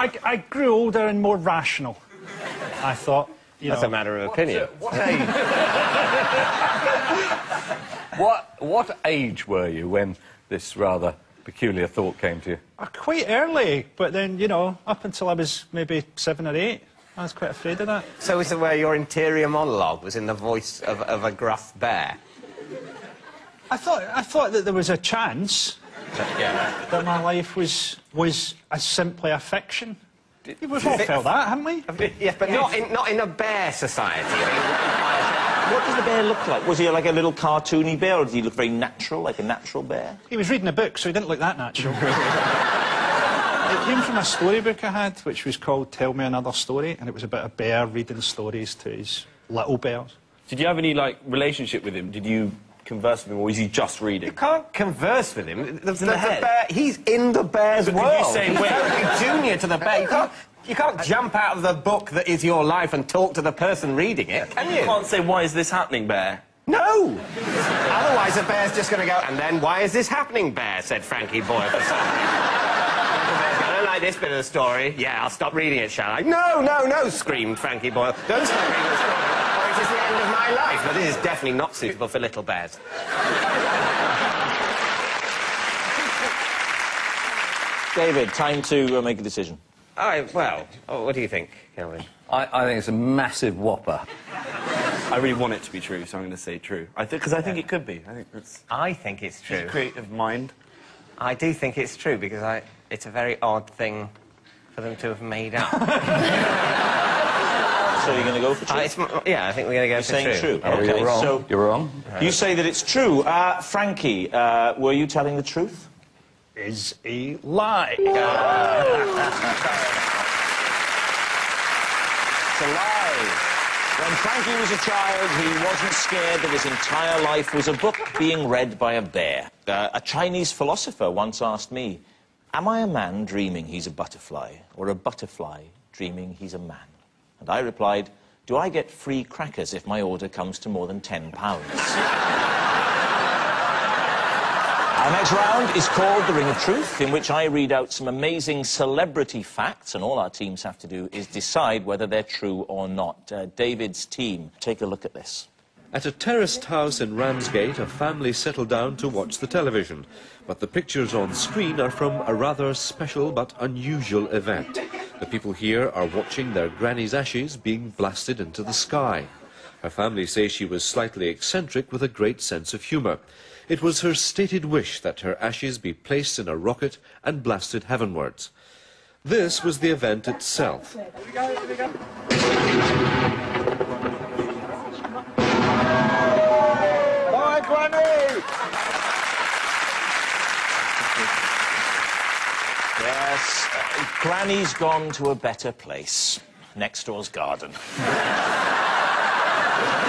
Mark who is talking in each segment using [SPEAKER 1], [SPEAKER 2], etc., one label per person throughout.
[SPEAKER 1] I, I grew older and more rational. I thought, you
[SPEAKER 2] That's
[SPEAKER 1] know,
[SPEAKER 2] a matter of opinion.
[SPEAKER 3] What age? what, what age were you when this rather peculiar thought came to you?
[SPEAKER 1] uh, quite early, but then, you know, up until I was maybe seven or eight, I was quite afraid of that.
[SPEAKER 2] So is it where your interior monologue was in the voice of, of a gruff bear?
[SPEAKER 1] I thought, I thought that there was a chance
[SPEAKER 2] Yeah.
[SPEAKER 1] That my life was, was a, simply a fiction. We've all felt that, haven't we?
[SPEAKER 2] Yes, but not in, not in a bear society.
[SPEAKER 4] What does the bear look like? Was he like a little cartoony bear, or did he look very natural, like a natural bear?
[SPEAKER 1] He was reading a book, so he didn't look that natural. it came from a storybook I had, which was called Tell Me Another Story, and it was about a bear reading stories to his little bears.
[SPEAKER 5] Did you have any like relationship with him? Did you converse with him, or is he just reading?
[SPEAKER 2] You can't converse with him. The, the-
[SPEAKER 5] the
[SPEAKER 2] bear, he's in the bear's
[SPEAKER 5] But you
[SPEAKER 2] world.
[SPEAKER 5] say
[SPEAKER 2] he's very junior to the bear. You can't, you can't jump out of the book that is your life and talk to the person reading it, can
[SPEAKER 5] You
[SPEAKER 2] you?
[SPEAKER 5] can't say why is this happening, Bear.
[SPEAKER 2] No! Otherwise, the bear's just going to go, and then, why is this happening, bear? said Frankie Boyle. I don't like this bit of the story. Yeah, I'll stop reading it, shall I? No, no, no, screamed Frankie Boyle. Don't stop reading the story, is the end of my life. But this is definitely not suitable for little bears.
[SPEAKER 4] David, time to uh, make a decision.
[SPEAKER 2] All right, well, oh, what do you think, Kelvin?
[SPEAKER 3] I, I think it's a massive whopper.
[SPEAKER 5] I really want it to be true, so I'm going to say true. I think because I think it could be. I think it's
[SPEAKER 2] I think it's
[SPEAKER 5] a
[SPEAKER 2] true.
[SPEAKER 5] creative mind.
[SPEAKER 2] I do think it's true because I, it's a very odd thing for them to have made up.
[SPEAKER 4] So you're going to go for true?
[SPEAKER 2] Uh, it's yeah, I think we're going to go
[SPEAKER 4] You're
[SPEAKER 2] for
[SPEAKER 4] saying true.
[SPEAKER 3] Oh,
[SPEAKER 4] okay,
[SPEAKER 3] you're wrong.
[SPEAKER 4] so
[SPEAKER 3] You're wrong.
[SPEAKER 4] you say that it's true. Uh, Frankie, uh, were you telling the truth?
[SPEAKER 1] Is a lie.
[SPEAKER 4] It's a lie. When Frankie was a child, he wasn't scared that his entire life was a book being read by a bear. Uh, a Chinese philosopher once asked me, Am I a man dreaming he's a butterfly, or a butterfly dreaming he's a man? And I replied, Do I get free crackers if my order comes to more than £10? Our next round is called The Ring of Truth, in which I read out some amazing celebrity facts, and all our teams have to do is decide whether they're true or not. Uh, David's team, take a look at this.
[SPEAKER 6] At a terraced house in Ramsgate, a family settle down to watch the television. But the pictures on screen are from a rather special but unusual event. The people here are watching their granny's ashes being blasted into the sky. Her family say she was slightly eccentric with a great sense of humour. It was her stated wish that her ashes be placed in a rocket and blasted heavenwards. This was the event itself.
[SPEAKER 1] Bye, Granny!
[SPEAKER 4] Yes, uh, Granny's gone to a better place. Next door's garden.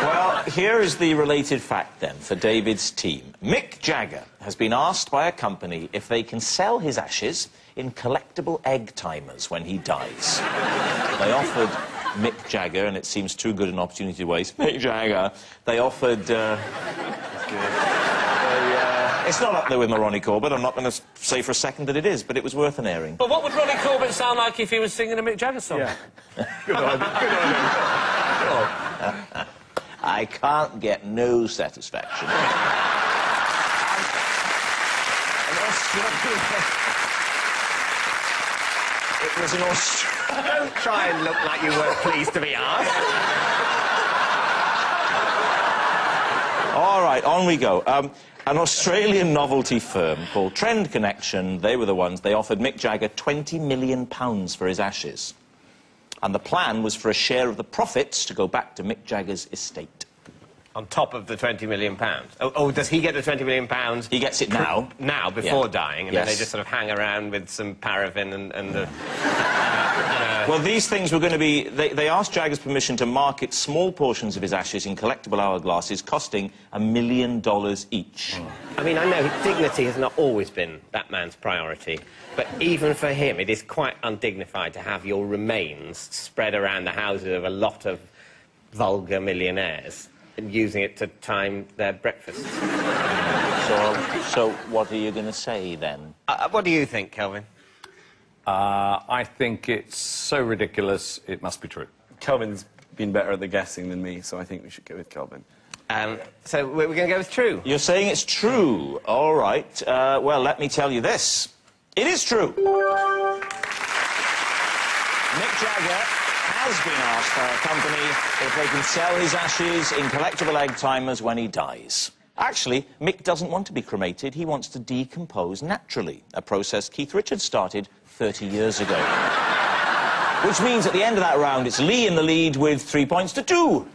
[SPEAKER 4] well, here is the related fact then for David's team. Mick Jagger has been asked by a company if they can sell his ashes in collectible egg timers when he dies. they offered Mick Jagger, and it seems too good an opportunity to waste, Mick Jagger, they offered. Uh, it's not up there with my Ronnie Corbett. I'm not going to say for a second that it is, but it was worth an airing.
[SPEAKER 7] But what would Ronnie Corbett sound like if he was singing a Mick Jagger song?
[SPEAKER 4] I can't get no satisfaction. It was an Australian.
[SPEAKER 2] Don't try and look like you weren't pleased to be asked.
[SPEAKER 4] All right, on we go. Um, an Australian novelty firm called Trend Connection, they were the ones, they offered Mick Jagger £20 million for his ashes. And the plan was for a share of the profits to go back to Mick Jagger's estate.
[SPEAKER 2] On top of the 20 million pounds. Oh, oh, does he get the 20 million pounds?
[SPEAKER 4] He gets it now.
[SPEAKER 2] Now, before
[SPEAKER 4] Yeah.
[SPEAKER 2] dying, and then they just sort of hang around with some paraffin and, and the...
[SPEAKER 4] Well, these things were going to be. They, they asked Jagger's permission to market small portions of his ashes in collectible hourglasses, costing a million dollars each.
[SPEAKER 2] I mean, I know dignity has not always been that man's priority, but even for him, it is quite undignified to have your remains spread around the houses of a lot of vulgar millionaires and using it to time their breakfasts.
[SPEAKER 4] So, so what are you going to say then?
[SPEAKER 2] Uh, what do you think, Kelvin?
[SPEAKER 3] Uh, I think it's so ridiculous, it must be true.
[SPEAKER 5] Kelvin's been better at the guessing than me, so I think we should go with Kelvin.
[SPEAKER 2] Um, so we're, we're going to go with true.
[SPEAKER 4] You're saying it's true. All right. Uh, well, let me tell you this. It is true. Mick Jagger has been asked by a company if they can sell his ashes in collectible egg timers when he dies. Actually, Mick doesn't want to be cremated. He wants to decompose naturally, a process Keith Richards started 30 years ago. Which means at the end of that round, it's Lee in the lead with three points to two.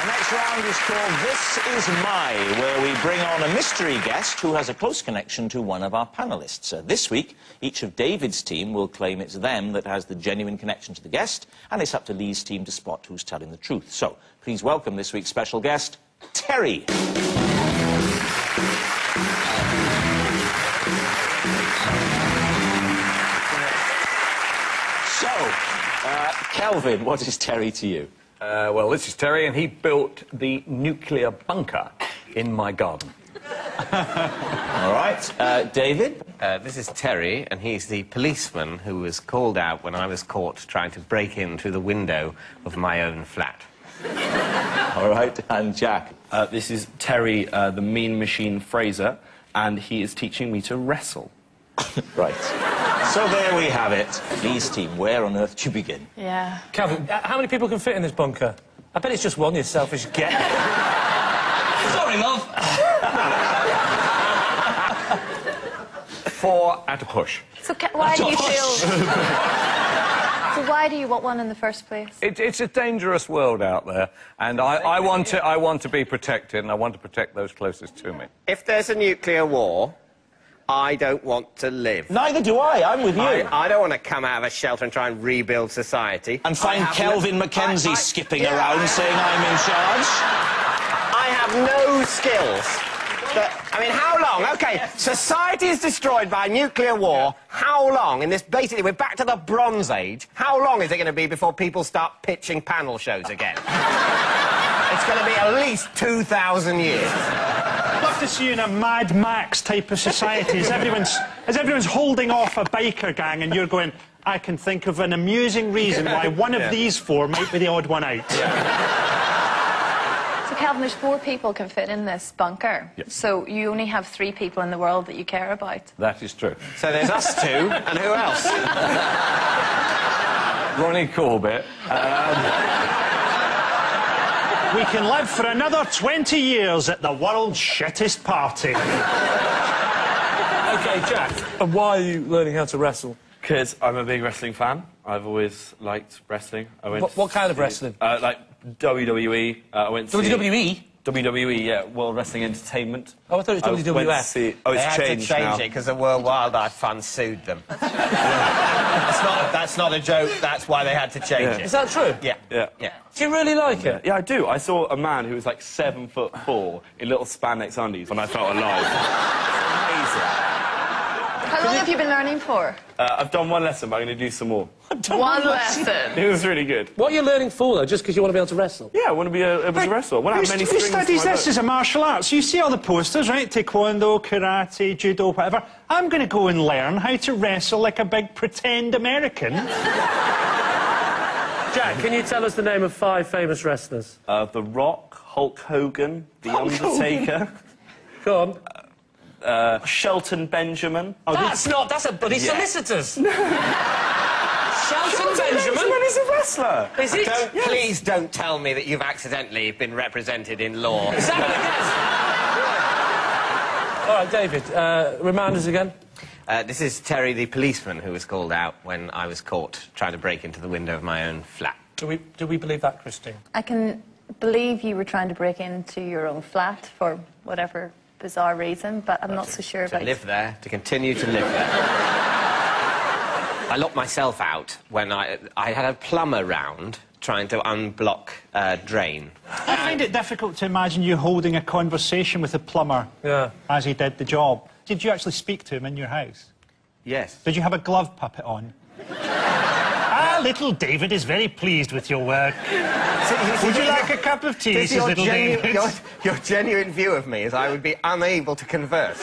[SPEAKER 4] Our next round is called This Is My, where we bring on a mystery guest who has a close connection to one of our panellists. Uh, this week, each of David's team will claim it's them that has the genuine connection to the guest, and it's up to Lee's team to spot who's telling the truth. So, please welcome this week's special guest, Terry. So, uh, Kelvin, what is Terry to you?
[SPEAKER 3] Uh, well, this is Terry, and he built the nuclear bunker in my garden.
[SPEAKER 4] All right. Uh, David?
[SPEAKER 2] Uh, this is Terry, and he's the policeman who was called out when I was caught trying to break in through the window of my own flat.
[SPEAKER 4] All right. And Jack?
[SPEAKER 5] Uh, this is Terry, uh, the mean machine Fraser, and he is teaching me to wrestle.
[SPEAKER 4] Right. So there we have it. Lee's team, where on earth do you begin?
[SPEAKER 8] Yeah.
[SPEAKER 7] Kelvin, uh, how many people can fit in this bunker? I bet it's just one, you selfish get. Sorry, love.
[SPEAKER 5] Four at a push.
[SPEAKER 8] So why do you feel? so why do you want one in the first place?
[SPEAKER 3] It, it's a dangerous world out there, and I, I, want to, I want to be protected, and I want to protect those closest to me.
[SPEAKER 2] If there's a nuclear war, I don't want to live.
[SPEAKER 4] Neither do I. I'm with you.
[SPEAKER 2] I, I don't want to come out of a shelter and try and rebuild society.
[SPEAKER 4] and find Kelvin
[SPEAKER 2] no-
[SPEAKER 4] Mackenzie
[SPEAKER 2] I- I-
[SPEAKER 4] skipping
[SPEAKER 2] yeah,
[SPEAKER 4] around saying I'm in charge.
[SPEAKER 2] I have no skills. That, I mean, how long? Okay, society is destroyed by nuclear war. How long? In this, basically, we're back to the Bronze Age. How long is it going to be before people start pitching panel shows again? it's going to be at least 2,000 years.
[SPEAKER 1] Love to see you in a Mad Max type of society. As everyone's, as everyone's holding off a biker gang, and you're going, I can think of an amusing reason why one of these four might be the odd one out.
[SPEAKER 8] So Kelvin, there's four people can fit in this bunker. So you only have three people in the world that you care about.
[SPEAKER 3] That is true.
[SPEAKER 2] So there's us two, and who else?
[SPEAKER 3] Ronnie Corbett.
[SPEAKER 1] Um, We can live for another 20 years at the world's shittest party.
[SPEAKER 7] Okay, Jack. And why are you learning how to wrestle?
[SPEAKER 5] Because I'm a big wrestling fan. I've always liked wrestling. I went
[SPEAKER 7] What- what kind of wrestling?
[SPEAKER 5] Uh, like WWE. Uh, I went to see-
[SPEAKER 7] WWE?
[SPEAKER 5] WWE, yeah, World Wrestling Entertainment.
[SPEAKER 7] Oh, I thought it was
[SPEAKER 5] went to
[SPEAKER 7] WWF.
[SPEAKER 5] see- oh,
[SPEAKER 2] They
[SPEAKER 5] it's
[SPEAKER 2] had
[SPEAKER 5] changed
[SPEAKER 2] to change
[SPEAKER 5] now.
[SPEAKER 2] it because the World Wildlife Fund sued them. that's, not, that's not a joke. That's why they had to change
[SPEAKER 7] Is
[SPEAKER 2] it.
[SPEAKER 7] that true?
[SPEAKER 2] Yeah.
[SPEAKER 5] Yeah.
[SPEAKER 2] Yeah.
[SPEAKER 7] Do you really like it?
[SPEAKER 5] Yeah, I do. I saw a man who was like seven foot four in little spandex undies, and I felt alive. Amazing.
[SPEAKER 8] How long have you been learning for?
[SPEAKER 5] Uh, I've done one lesson, but I'm going to do some more.
[SPEAKER 8] One lesson.
[SPEAKER 5] It was really good.
[SPEAKER 7] What are you learning for, though? Just because you want to be able to wrestle?
[SPEAKER 5] Yeah, I want to be a, able to wrestle. I want to
[SPEAKER 1] Who,
[SPEAKER 5] have many
[SPEAKER 1] who studies this as a martial arts? You see all the posters, right? Taekwondo, karate, judo, whatever. I'm going to go and learn how to wrestle like a big pretend American.
[SPEAKER 7] Jack, can you tell us the name of five famous wrestlers?
[SPEAKER 5] Uh, the Rock, Hulk Hogan, The Undertaker,
[SPEAKER 7] Go on.
[SPEAKER 5] Uh, Shelton Benjamin.
[SPEAKER 7] that's not. That's a bloody
[SPEAKER 5] Yeah.
[SPEAKER 7] solicitors. Shelton
[SPEAKER 5] Benjamin
[SPEAKER 7] Benjamin.
[SPEAKER 5] is a wrestler.
[SPEAKER 7] Is it?
[SPEAKER 2] Don't, Please don't tell me that you've accidentally been represented in law.
[SPEAKER 7] Is that what it is? All right, David. Uh, remind us again.
[SPEAKER 2] Uh, this is Terry, the policeman, who was called out when I was caught trying to break into the window of my own flat.
[SPEAKER 7] Do we do we believe that, Christine?
[SPEAKER 8] I can believe you were trying to break into your own flat for whatever bizarre reason, but I'm not so sure
[SPEAKER 2] To
[SPEAKER 8] about To
[SPEAKER 2] live there, to continue to live there. I locked myself out when I, I had a plumber round trying to unblock a drain.
[SPEAKER 1] I find it difficult to imagine you holding a conversation with a plumber
[SPEAKER 7] Yeah.
[SPEAKER 1] as he did the job. Did you actually speak to him in your house?
[SPEAKER 2] Yes.
[SPEAKER 1] Did you have a glove puppet on? Our little David is very pleased with your work.
[SPEAKER 2] So
[SPEAKER 1] Would you like a cup of tea, says little
[SPEAKER 2] genu-
[SPEAKER 1] David?
[SPEAKER 2] your, your genuine view of me is I would be unable to converse.